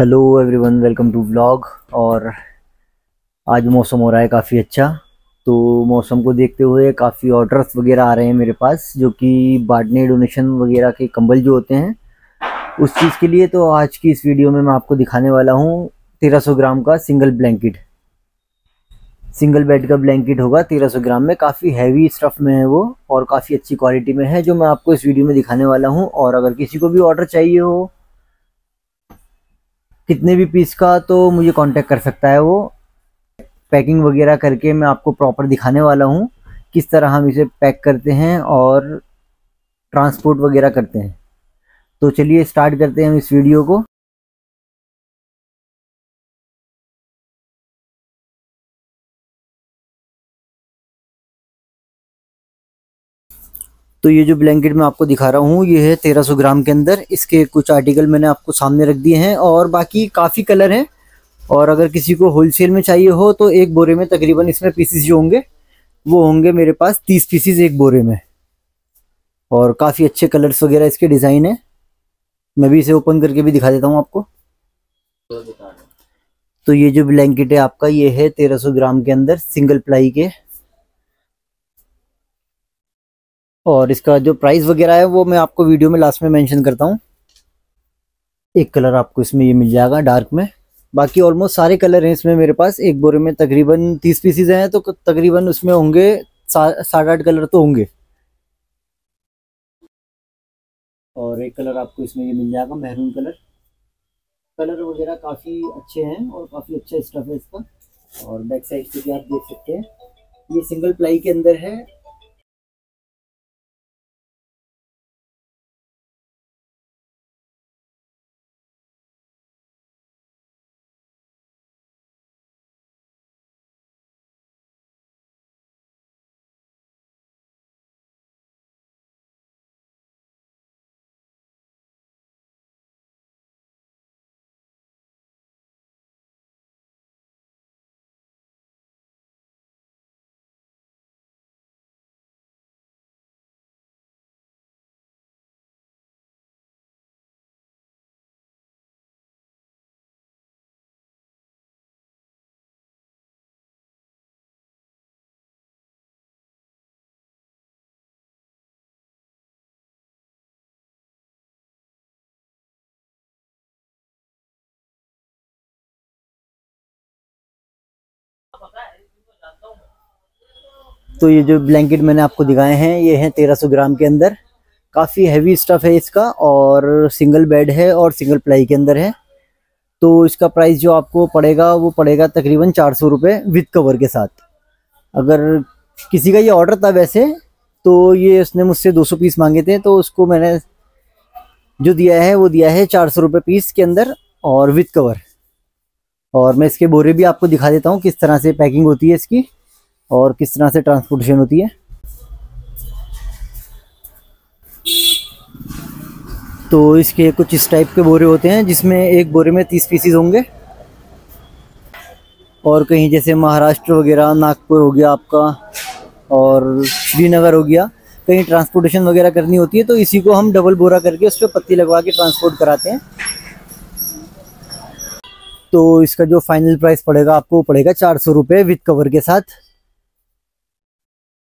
Hello everyone welcome to vlog और आज मौसम हो रहा है काफ़ी अच्छा। तो मौसम को देखते हुए काफ़ी ऑर्डर्स वगैरह आ रहे हैं मेरे पास, जो कि बांटने डोनेशन वगैरह के कंबल जो होते हैं, उस चीज़ के लिए तो आज की इस वीडियो में मैं आपको दिखाने वाला हूँ 1300 ग्राम का सिंगल ब्लैंकेट सिंगल बेड का ब्लैंकेट होगा 1300 ग्राम में। काफ़ी हैवी स्टफ़ में है वो और काफ़ी अच्छी क्वालिटी में है, जो मैं आपको इस वीडियो में दिखाने वाला हूँ। और अगर किसी को भी ऑर्डर चाहिए हो कितने भी पीस का तो मुझे कांटेक्ट कर सकता है वो। पैकिंग वगैरह करके मैं आपको प्रॉपर दिखाने वाला हूँ किस तरह हम इसे पैक करते हैं और ट्रांसपोर्ट वगैरह करते हैं। तो चलिए स्टार्ट करते हैं हम इस वीडियो को। तो ये जो ब्लैंकेट मैं आपको दिखा रहा हूँ, ये है 1300 ग्राम के अंदर। इसके कुछ आर्टिकल मैंने आपको सामने रख दिए हैं और बाकी काफ़ी कलर हैं। और अगर किसी को होलसेल में चाहिए हो तो एक बोरे में तकरीबन इसमें पीसीस जो होंगे, वो होंगे मेरे पास तीस पीसीस एक बोरे में। और काफ़ी अच्छे कलर्स वगैरह इसके डिज़ाइन है। मैं भी इसे ओपन करके भी दिखा देता हूँ आपको। तो ये जो ब्लैंकेट है आपका, ये है तेरह ग्राम के अंदर सिंगल प्लाई के। और इसका जो प्राइस वगैरह है, वो मैं आपको वीडियो में लास्ट में मेंशन करता हूँ। एक कलर आपको इसमें ये मिल जाएगा डार्क में। बाकी ऑलमोस्ट सारे कलर हैं इसमें मेरे पास। एक बोरे में तकरीबन तीस पीसीज हैं तो तकरीबन उसमें होंगे साठ आठ कलर तो होंगे। और एक कलर आपको इसमें ये मिल जाएगा मेहरून कलर कलर वगैरह काफ़ी अच्छे हैं और काफ़ी अच्छा स्टफ़ है इसका। और बैक साइड से भी आप देख सकते हैं। ये सिंगल प्लाई के अंदर है। तो ये जो ब्लैंकेट मैंने आपको दिखाए हैं, ये हैं 1300 ग्राम के अंदर। काफ़ी हैवी स्टफ़ है इसका और सिंगल बेड है और सिंगल प्लाई के अंदर है। तो इसका प्राइस जो आपको पड़ेगा, वो पड़ेगा तकरीबन चार सौ रुपये विथ कवर के साथ। अगर किसी का ये ऑर्डर था वैसे तो ये उसने मुझसे 200 पीस मांगे थे तो उसको मैंने जो दिया है, वो दिया है चार सौ रुपये पीस के अंदर और विथ कवर और मैं इसके बोरे भी आपको दिखा देता हूँ किस तरह से पैकिंग होती है इसकी। और किस तरह से ट्रांसपोर्टेशन होती है? तो इसके कुछ इस टाइप के बोरे होते हैं, जिसमें एक बोरे में तीस पीसीज होंगे। और कहीं जैसे महाराष्ट्र वगैरह, नागपुर हो गया आपका, और श्रीनगर हो गया, कहीं ट्रांसपोर्टेशन वगैरह करनी होती है तो इसी को हम डबल बोरा करके उस पर पत्ती लगवा के ट्रांसपोर्ट कराते हैं। तो इसका जो फाइनल प्राइस पड़ेगा आपको पड़ेगा चार सौ रुपये विथ कवर के साथ।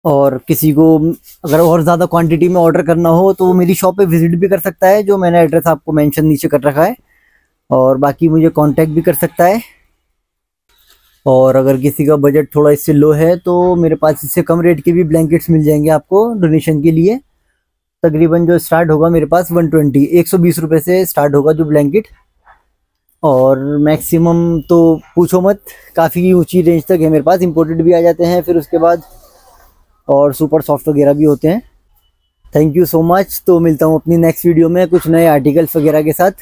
और किसी को अगर और ज़्यादा क्वांटिटी में ऑर्डर करना हो तो वो मेरी शॉप पे विज़िट भी कर सकता है, जो मैंने एड्रेस आपको मेंशन नीचे कर रखा है। और बाकी मुझे कांटेक्ट भी कर सकता है। और अगर किसी का बजट थोड़ा इससे लो है तो मेरे पास इससे कम रेट के भी ब्लैंकेट्स मिल जाएँगे आपको डोनेशन के लिए। तकरीबन जो स्टार्ट होगा मेरे पास वन ट्वेंटी एक सौ बीस रुपये से स्टार्ट होगा जो ब्लैंकेट और मैक्सिमम तो पूछो मत, काफ़ी ऊँची रेंज तक है मेरे पास इंपोर्टेड भी आ जाते हैं, फिर उसके बाद और सुपर सॉफ्ट वगैरह भी होते हैं। थैंक यू सो मच तो मिलता हूँ अपनी नेक्स्ट वीडियो में कुछ नए आर्टिकल्स वगैरह के साथ।